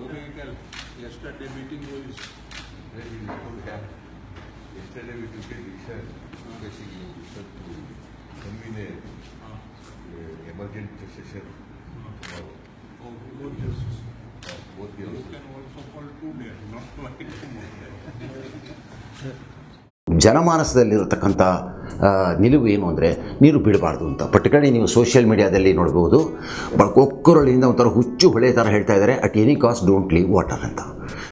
Okay yesterday meeting was very important yesterday we took research ಒಂದು ಗಸೆಗಿನ್ ಸಟ್ emergent session on God Jesus two days ನಿಲುವು ಏನು ಅಂದರೆ ನೀರು ಬಿಡಬಾರ್ದು ಅಂತ. ಪರ್ಟಿಕ್ಯುಲರ್ಲಿ ನೀವು ಸೋಷಿಯಲ್ ಮೀಡಿಯಾದಲ್ಲಿ ನೋಡ್ಬೋದು. ಬ- ಕೊಕ್ಕರಳಿಂದ ಒಂಥರ ಹುಚ್ಚು ಹೊಳೆ ಥರ ಹೇಳ್ತಾ ಇದ್ದಾರೆ. At any cost don't leave water ಅಂತ.